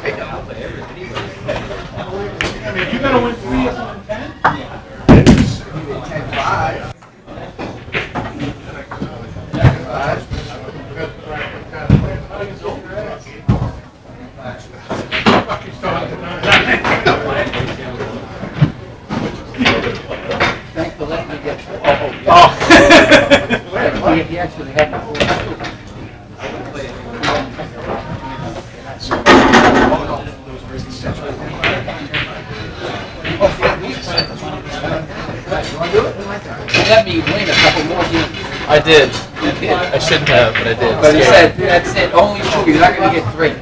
I know, I'll play everything. I mean, you gotta win three on ten? Ten five. Ten five. Thanks for letting me get. He, he actually had me. Let me win a couple more games. I did. I shouldn't have, but I did. But he said, that's it, only two, you're not gonna get three.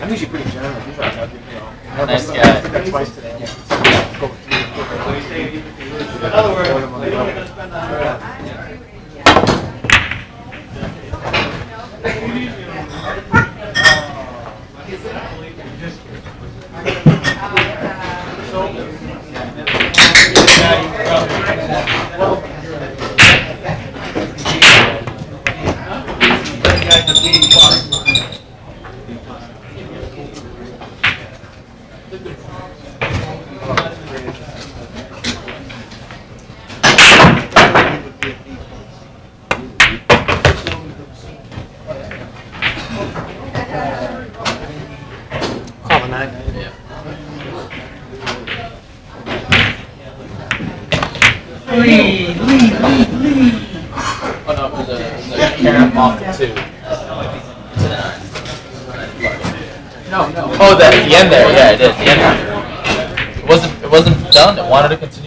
I'm usually pretty generous. Usually I have, you know, Nice guy. That's twice today. Go with three, four, In other words, Call the nine. Yeah. Oh no, it was a, it carom off the two. No, no. Oh, that at the end there, yeah, it did. The end. It wasn't. It wasn't done. It wanted to continue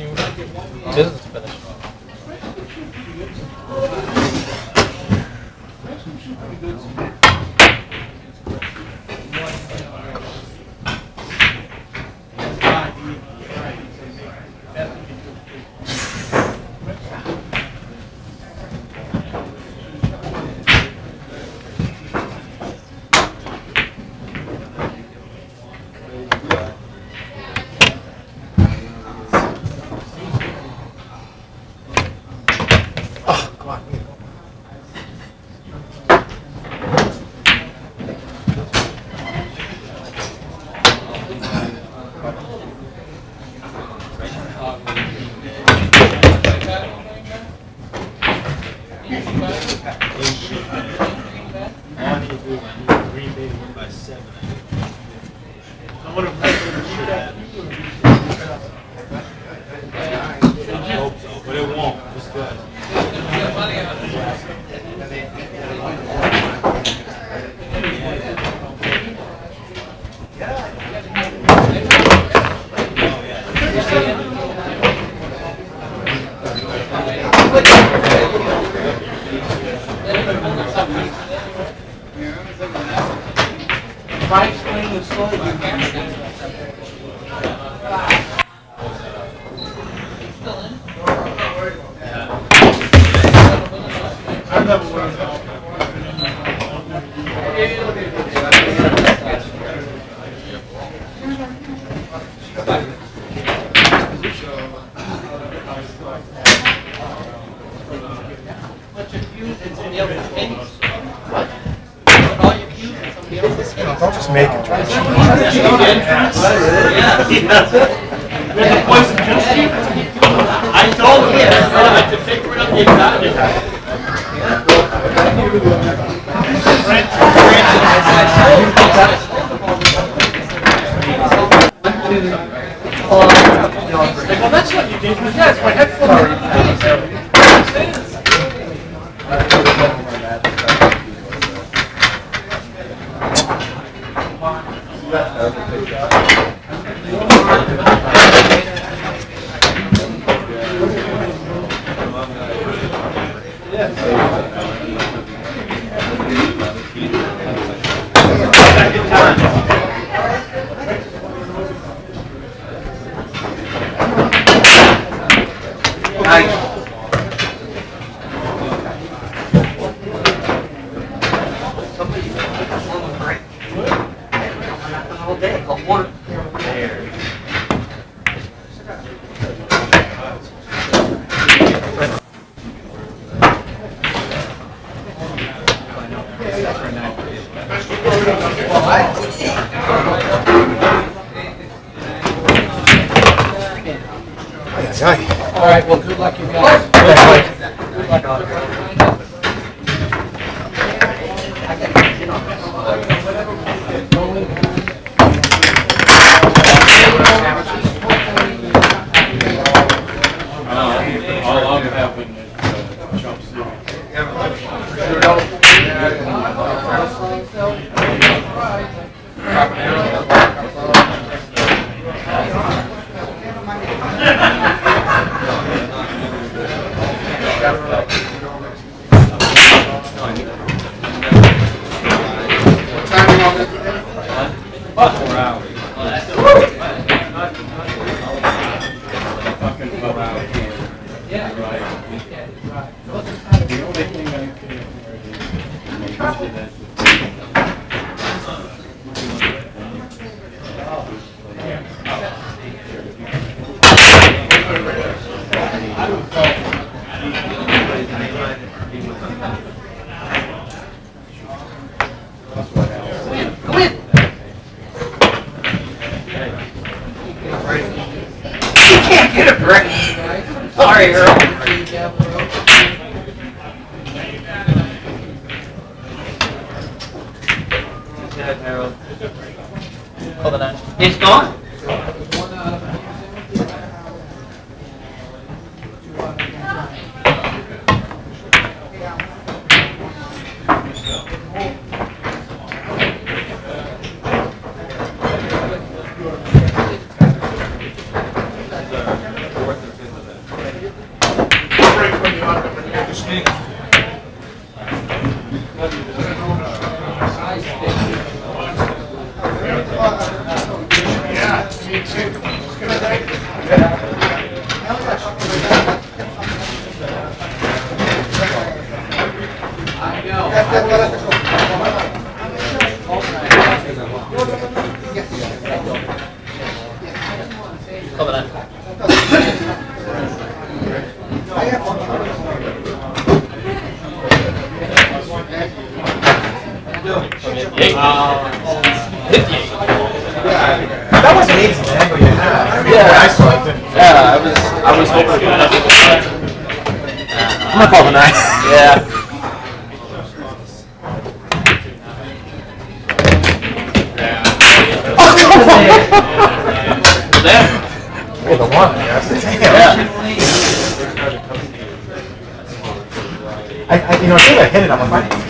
Yes. Can't get a break. Sorry, Earl. Call the nine. It's gone. I know. Call the nine. Fifty-eight. Fifty-eight. That was amazing, yeah, Yeah. I saw. Yeah, I was, I was hoping for. I'm gonna call the nine. Yeah. One, yes. Damn. Yeah. I, I, you know, soon as I hit it, I'm like,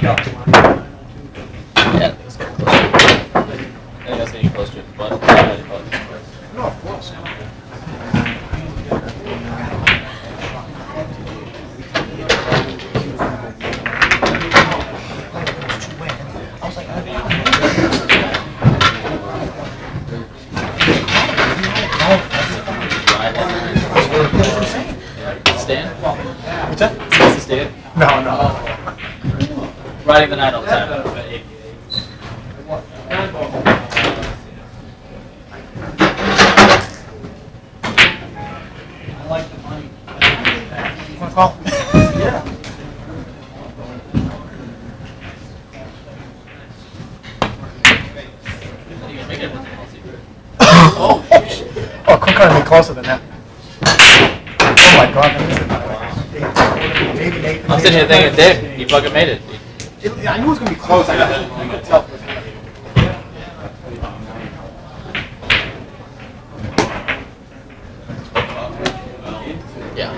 Nice I'm sitting here thinking, Dave, you fucking made it. it I knew it was going to be close. I, could tell. Yeah.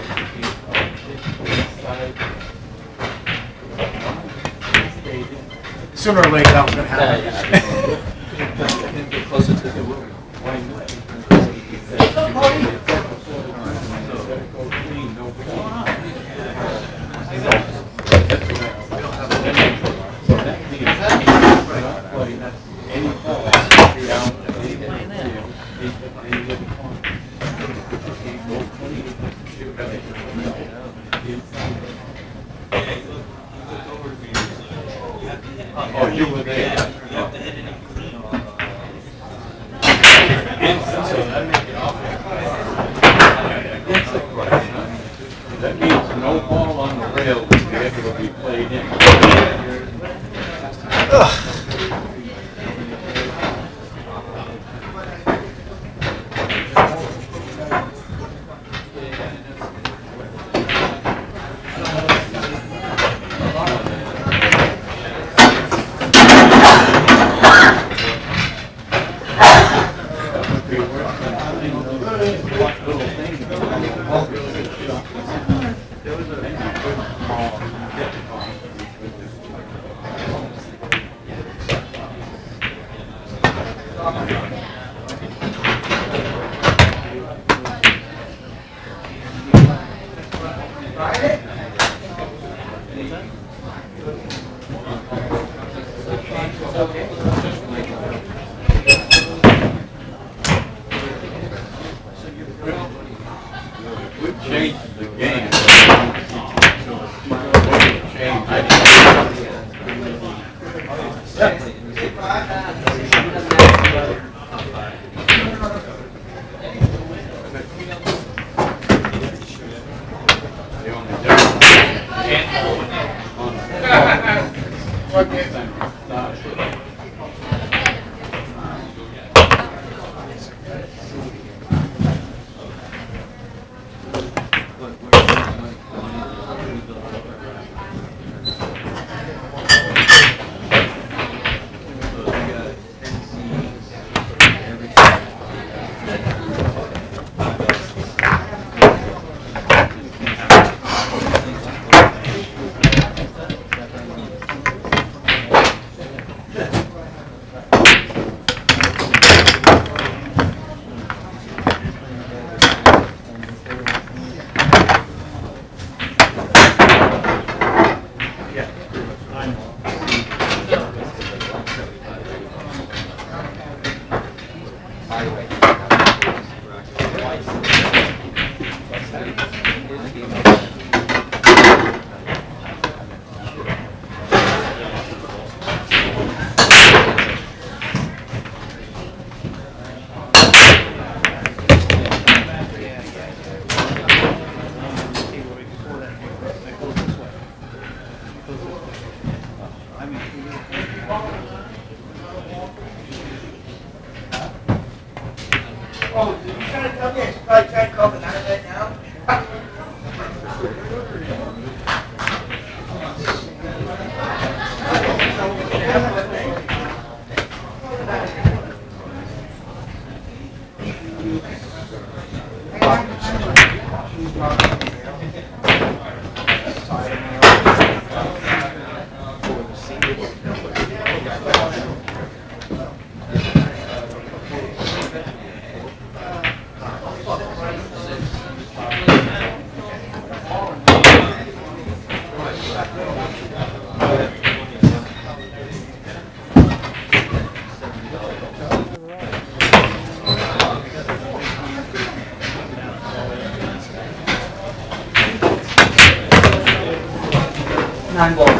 Sooner or later, that was going to happen. Nine balls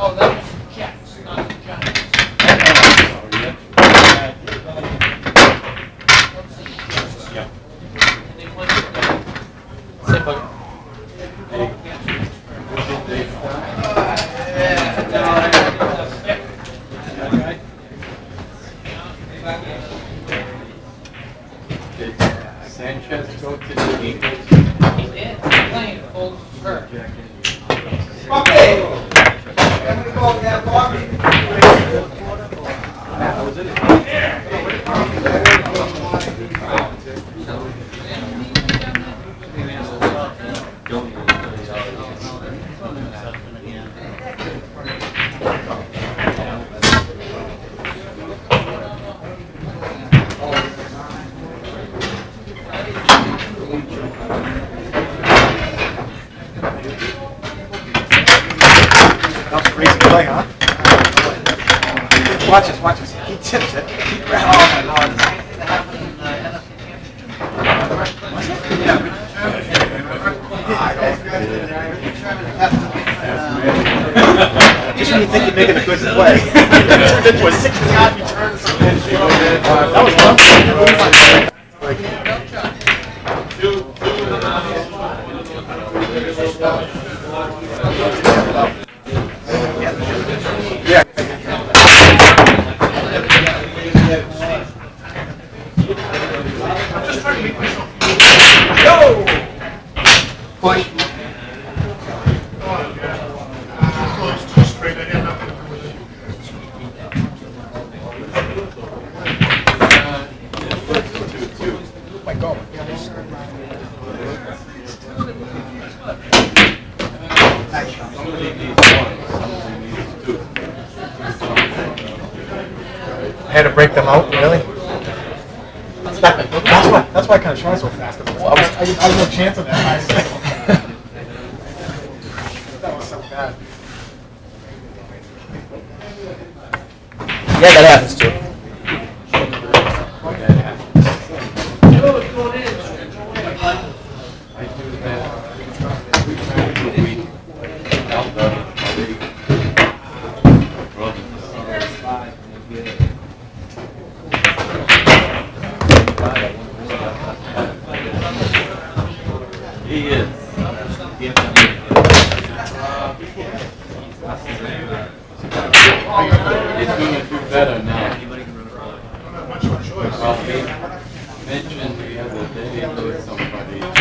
Oh, that was Jets, not the Giants. They won the- Same bug. Did Sanchez go to the Eagles? He did, playing full hurt. Okay. Let me go get coffee. That was a crazy play, huh? Watch this, watch this. He tips it. He grabs Oh my uh, Just when you think you're making a good play. It turned into a sixty-yard return. That was fun. Yeah. I'm just trying to make myself. Yo! Push. Oh my God. Somebody needs one, somebody needs two. I had to break them out, really? That's why, that's why I kind of shot so fast. I, was, I, I had no chance of that. that was so bad. Yeah, that happens too. I do that every week. Now done it, my brother. He is. He's gonna do better now. Well, he mentioned the other day with somebody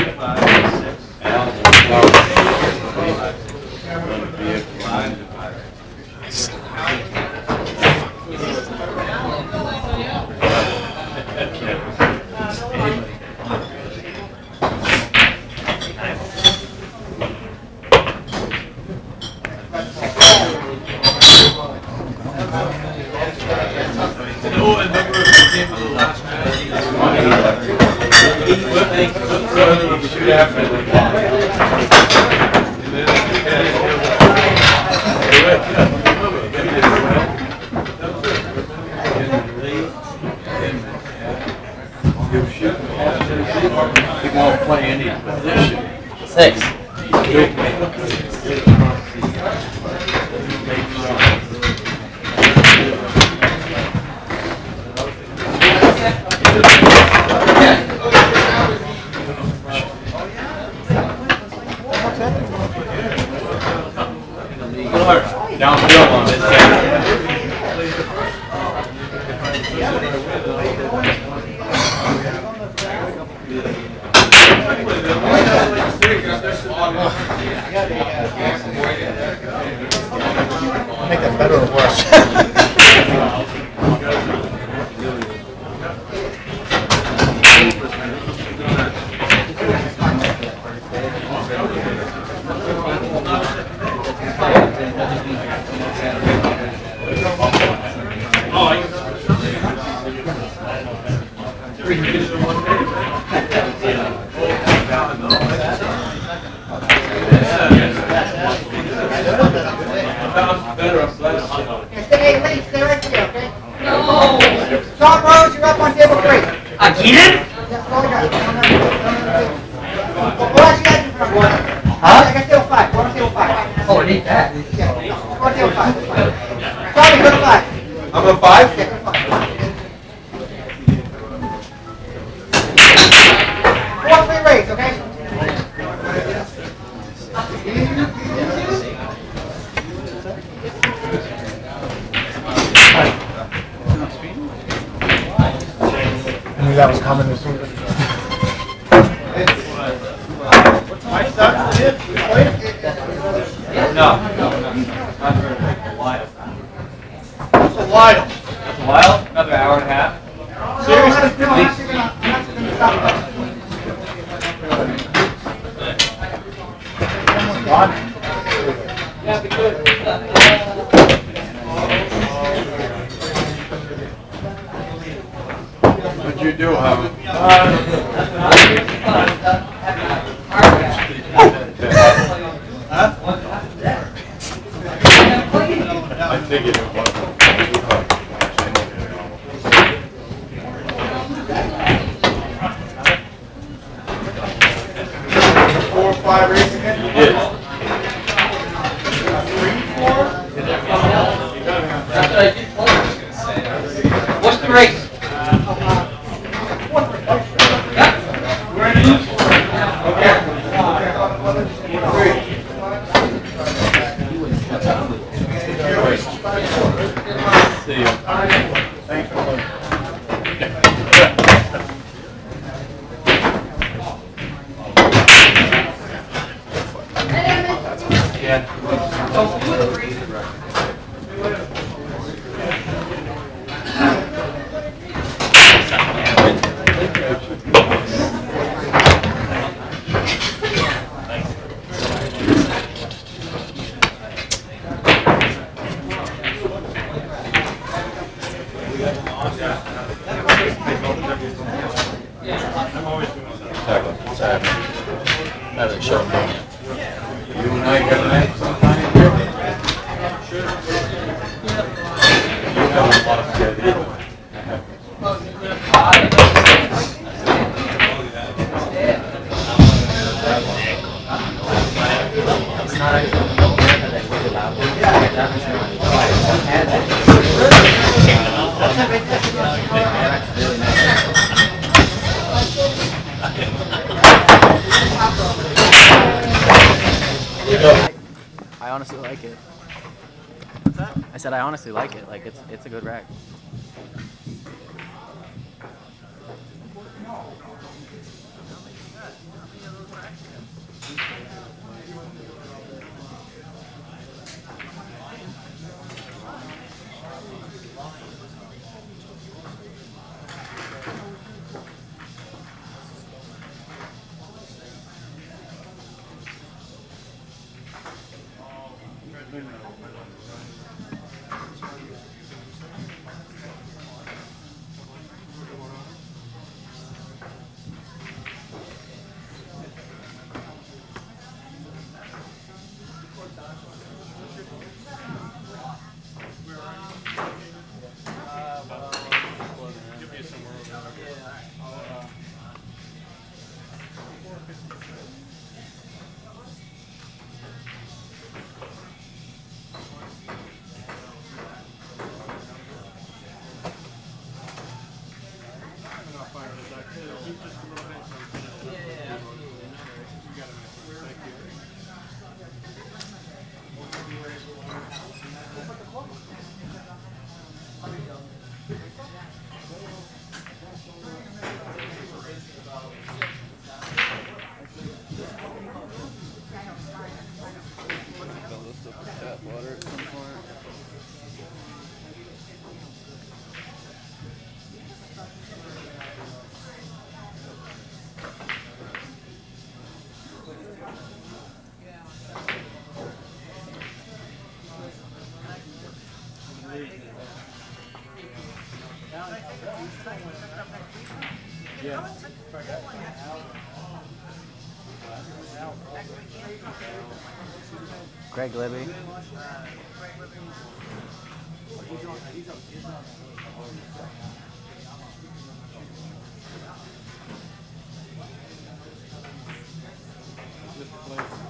No! Tom Rose, you're up on table three. Again? That's all I got. Well, what else you got in front of you? Huh? I got table five, go on table five. Oh, it ain't that. Yeah, go on table five. Tommy, go to five. I'm a five? Yeah, go to five. What'd you do, Howard? Uh, Oh, What's honestly like it. I said I honestly like it. Like it's it's a good rack. Greg Libby. Just.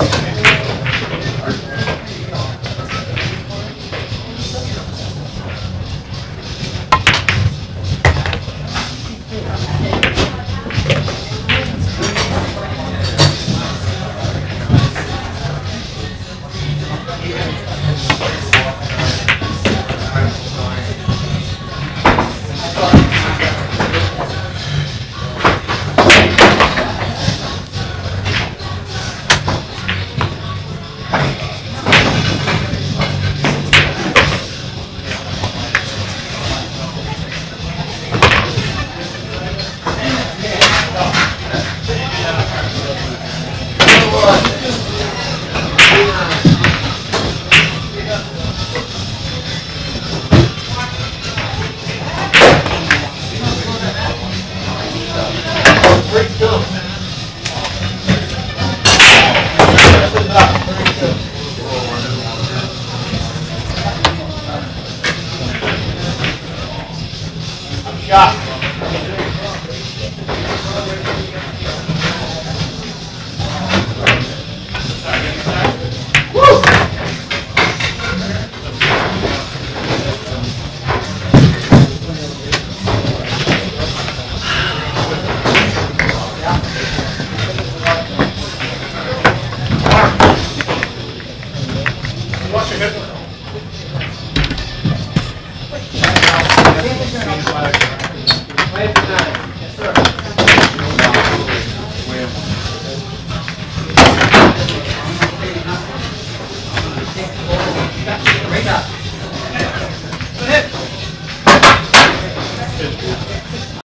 Okay.